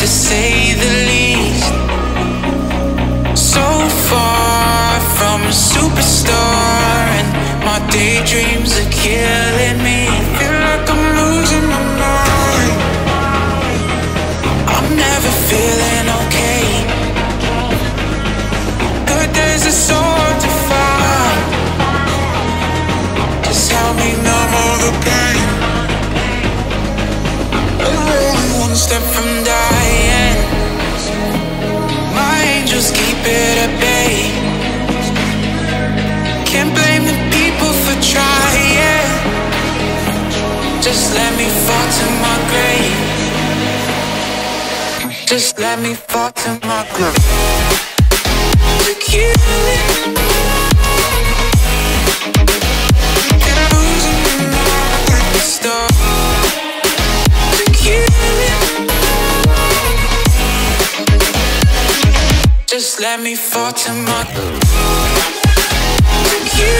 to say the least. So far from a superstar, and my daydreams are killing me. Just let me fall to my grave. Just let me fall to my grave. To kill it. Just let me fall to my To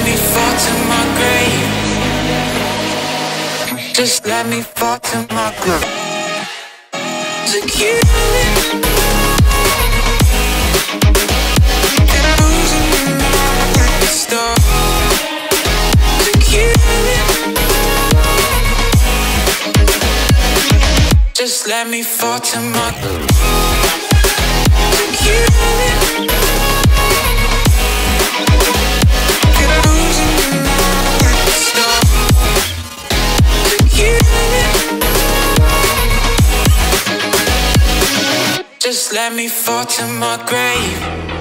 Let me fall to my grave. Just let me fall to my grave. It. Just let me fall to my To Let me fall to my grave.